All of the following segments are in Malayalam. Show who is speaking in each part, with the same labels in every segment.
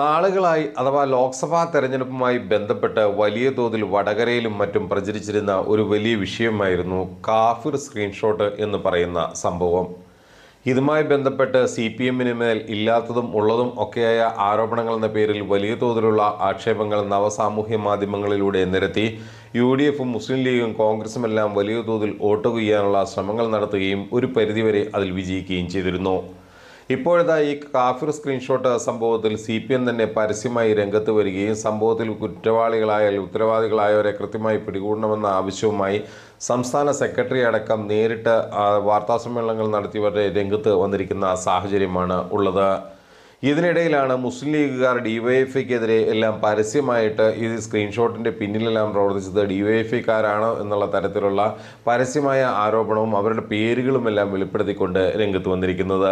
Speaker 1: നാളുകളായി അഥവാ ലോക്സഭാ തെരഞ്ഞെടുപ്പുമായി ബന്ധപ്പെട്ട് വലിയ തോതിൽ വടകരയിലും മറ്റും പ്രചരിച്ചിരുന്ന ഒരു വലിയ വിഷയമായിരുന്നു കാഫിർ സ്ക്രീൻഷോട്ട് എന്ന് പറയുന്ന സംഭവം ഇതുമായി ബന്ധപ്പെട്ട് സി പി എമ്മിന് മേൽ ഇല്ലാത്തതും ഉള്ളതും ഒക്കെയായ ആരോപണങ്ങൾ എന്ന പേരിൽ വലിയ തോതിലുള്ള ആക്ഷേപങ്ങൾ നവസാമൂഹ്യ മാധ്യമങ്ങളിലൂടെ നിരത്തി യു ഡി എഫും മുസ്ലിം ലീഗും കോൺഗ്രസും എല്ലാം വലിയ തോതിൽ വോട്ട് ചെയ്യാനുള്ള ശ്രമങ്ങൾ നടത്തുകയും ഒരു പരിധിവരെ അതിൽ വിജയിക്കുകയും ചെയ്തിരുന്നു ഇപ്പോഴത്തെ ഈ കാഫിർ സ്ക്രീൻഷോട്ട് സംഭവത്തിൽ സി പി എം തന്നെ പരസ്യമായി രംഗത്ത് വരികയും സംഭവത്തിൽ കുറ്റവാളികളായ ഉത്തരവാദികളായവരെ കൃത്യമായി പിടികൂടണമെന്ന ആവശ്യവുമായി സംസ്ഥാന സെക്രട്ടറി അടക്കം നേരിട്ട് വാർത്താസമ്മേളനങ്ങൾ നടത്തിയവരുടെ രംഗത്ത് വന്നിരിക്കുന്ന സാഹചര്യമാണ് ഉള്ളത് ഇതിനിടയിലാണ് മുസ്ലിം ലീഗുകാർ ഡിവൈഎഫ്ഐക്കെതിരെ എല്ലാം പരസ്യമായിട്ട് ഈ സ്ക്രീൻഷോട്ടിൻ്റെ പിന്നിലെല്ലാം പ്രവർത്തിച്ചത് ഡിവൈഎഫ്ഐക്കാരാണ് എന്നുള്ള തരത്തിലുള്ള പരസ്യമായ ആരോപണവും അവരുടെ പേരുകളുമെല്ലാം വെളിപ്പെടുത്തിക്കൊണ്ട് രംഗത്ത് വന്നിരിക്കുന്നത്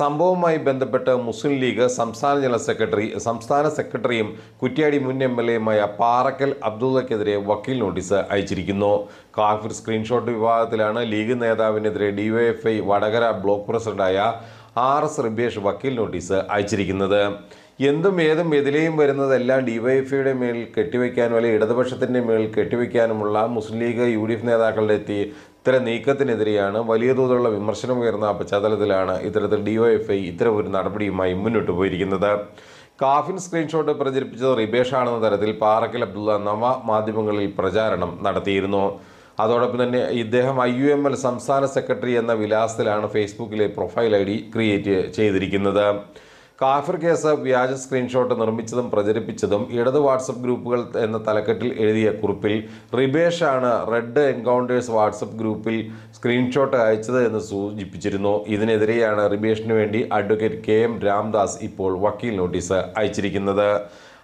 Speaker 1: സംഭവവുമായി ബന്ധപ്പെട്ട് മുസ്ലിം ലീഗ് സംസ്ഥാന ജനറൽ സെക്രട്ടറി സംസ്ഥാന സെക്രട്ടറിയും കുറ്റ്യാടി മുൻ എം എൽ എയുമായ പാറക്കൽ അബ്ദുള്ളക്കെതിരെ വക്കീൽ നോട്ടീസ് അയച്ചിരിക്കുന്നു കാഫിർ സ്ക്രീൻഷോട്ട് വിവാദത്തിലാണ് ലീഗ് നേതാവിനെതിരെ ഡിവൈഎഫ്ഐ വടകര ബ്ലോക്ക് പ്രസിഡന്റായ ആർ എസ് റിബേഷ് വക്കീൽ നോട്ടീസ് അയച്ചിരിക്കുന്നത് എന്തും ഏതും എതിലെയും വരുന്നതെല്ലാം ഡിവൈഎഫ്ഐയുടെ മേൽ കെട്ടിവെക്കാനും അല്ലെങ്കിൽ ഇടതുപക്ഷത്തിൻ്റെ മേൽ കെട്ടിവെക്കാനുമുള്ള Muslim league U D F നേതാക്കളുടെ എത്തി ഇത്തരം നീക്കത്തിനെതിരെയാണ് വലിയ തോതിലുള്ള വിമർശനം ഉയർന്ന പശ്ചാത്തലത്തിലാണ് ഇത്തരത്തിൽ ഡിവൈഎഫ്ഐ ഇത്തരം ഒരു നടപടിയുമായി മുന്നോട്ട് പോയിരിക്കുന്നത് കാഫിൻ സ്ക്രീൻഷോട്ട് പ്രചരിപ്പിച്ചത് റിബേഷാണെന്ന തരത്തിൽ പാറക്കൽ അബ്ദുള്ള നവ മാധ്യമങ്ങളിൽ പ്രചാരണം നടത്തിയിരുന്നു അതോടൊപ്പം തന്നെ ഇദ്ദേഹം ഐ യു എം എൽ സംസ്ഥാന സെക്രട്ടറി എന്ന വിലാസത്തിലാണ് ഫേസ്ബുക്കിലെ പ്രൊഫൈൽ ഐ ഡി ക്രിയേറ്റ് ചെയ്തിരിക്കുന്നത് കാഫിർ കേസ് വ്യാജ സ്ക്രീൻഷോട്ട് നിർമ്മിച്ചതും പ്രചരിപ്പിച്ചതും ഇടത് വാട്സപ്പ് ഗ്രൂപ്പുകൾ എന്ന തലക്കെട്ടിൽ എഴുതിയ കുറിപ്പിൽ റിബേഷാണ് റെഡ് എൻകൗണ്ടേഴ്സ് വാട്സപ്പ് ഗ്രൂപ്പിൽ സ്ക്രീൻഷോട്ട് അയച്ചത് എന്ന് സൂചിപ്പിച്ചിരുന്നു ഇതിനെതിരെയാണ് റിബേഷിനു വേണ്ടി അഡ്വക്കേറ്റ് കെ എം രാംദാസ് ഇപ്പോൾ വക്കീൽ നോട്ടീസ് അയച്ചിരിക്കുന്നത്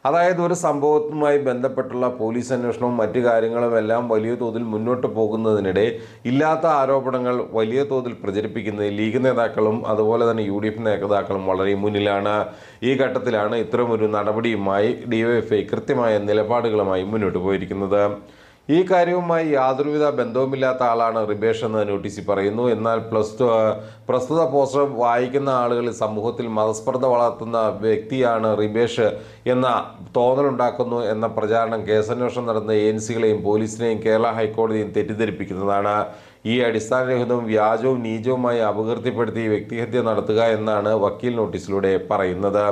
Speaker 1: അതായത് ഒരു സംഭവവുമായി ബന്ധപ്പെട്ടുള്ള പോലീസ് അന്വേഷണവും മറ്റു കാര്യങ്ങളും എല്ലാം വലിയ തോതിൽ മുന്നോട്ട് പോകുന്നതിനിടെ ഇല്ലാത്ത ആരോപണങ്ങൾ വലിയ തോതിൽ പ്രചരിപ്പിക്കുന്നതിൽ ലീഗ് നേതാക്കളും അതുപോലെ തന്നെ യു ഡി എഫ് നേതാക്കളും വളരെ മുന്നിലാണ് ഈ ഘട്ടത്തിലാണ് ഇത്തരമൊരു നടപടിയുമായി ഐ കൃത്യമായ നിലപാടുകളുമായി മുന്നോട്ട് പോയിരിക്കുന്നത് ഈ കാര്യവുമായി യാതൊരുവിധ ബന്ധവുമില്ലാത്ത ആളാണ് റിബേഷ് എന്ന് നോട്ടീസിൽ പറയുന്നു എന്നാൽ പ്ലസ് ടു പ്രസ്തുത പോസ്റ്റർ വായിക്കുന്ന ആളുകൾ സമൂഹത്തിൽ മതസ്പർദ്ധ വളർത്തുന്ന വ്യക്തിയാണ് റിബേഷ് എന്ന തോന്നലുണ്ടാക്കുന്നു എന്ന പ്രചാരണം കേസന്വേഷണം നടന്ന ഏജൻസികളെയും പോലീസിനെയും കേരള ഹൈക്കോടതിയും തെറ്റിദ്ധരിപ്പിക്കുന്നതാണ് ഈ അടിസ്ഥാനരഹിതവും വ്യാജവും നീചവുമായി അപകീർത്തിപ്പെടുത്തി വ്യക്തിഹത്യ നടത്തുക എന്നാണ് വക്കീൽ നോട്ടീസിലൂടെ പറയുന്നത്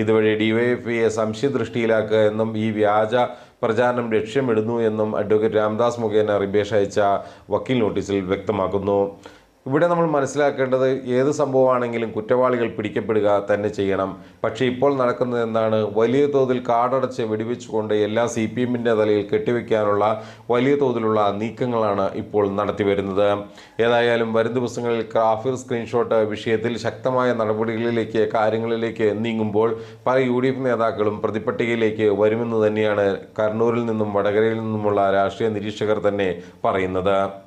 Speaker 1: ഇതുവഴി ഡിവൈഎഫ്ഐയെ സംശയദൃഷ്ടിയിലാക്കുക എന്നും ഈ വ്യാജ പ്രചാരണം ലക്ഷ്യമിടുന്നു എന്നും അഡ്വക്കേറ്റ് രാംദാസ് മുഖേന റിബേഷ് അയച്ച വക്കീൽ നോട്ടീസിൽ വ്യക്തമാക്കുന്നു ഇവിടെ നമ്മൾ മനസ്സിലാക്കേണ്ടത് ഏത് സംഭവമാണെങ്കിലും കുറ്റവാളികൾ പിടിക്കപ്പെടുക തന്നെ ചെയ്യണം പക്ഷേ ഇപ്പോൾ നടക്കുന്നത് എന്താണ് വലിയ തോതിൽ കാടടച്ച് വെടിവെച്ചുകൊണ്ട് എല്ലാ സി പി എമ്മിൻ്റെ തലയിൽ കെട്ടിവെക്കാനുള്ള വലിയ തോതിലുള്ള നീക്കങ്ങളാണ് ഇപ്പോൾ നടത്തി വരുന്നത് ഏതായാലും വരും ദിവസങ്ങളിൽ ക്രാഫിർ സ്ക്രീൻഷോട്ട് വിഷയത്തിൽ ശക്തമായ നടപടികളിലേക്ക് കാര്യങ്ങളിലേക്ക് നീങ്ങുമ്പോൾ പല യു ഡി എഫ് നേതാക്കളും പ്രതിപട്ടികയിലേക്ക് വരുമെന്ന് തന്നെയാണ് കർണൂരിൽ നിന്നും വടകരയിൽ നിന്നുമുള്ള രാഷ്ട്രീയ നിരീക്ഷകർ തന്നെ പറയുന്നത്